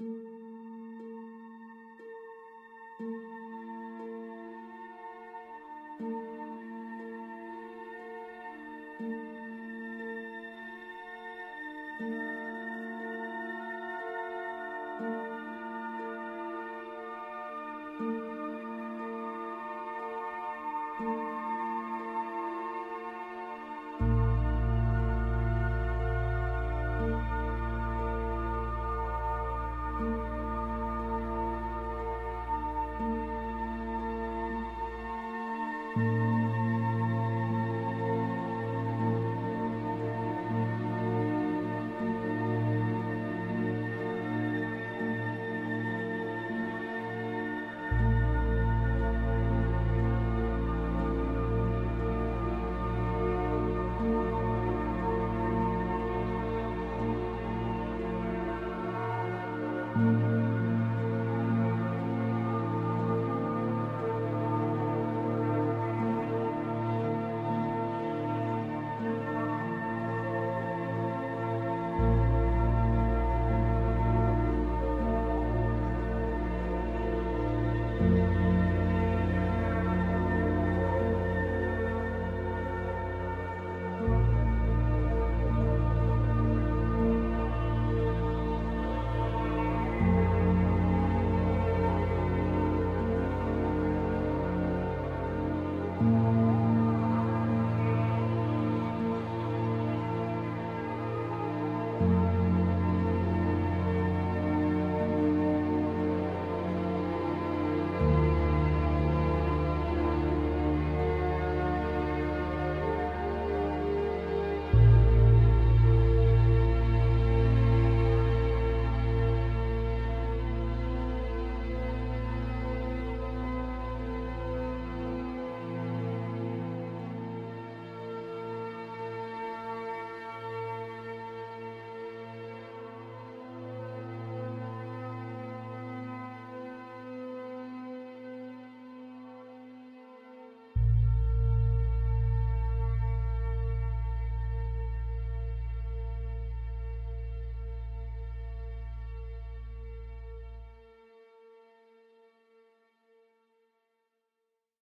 Música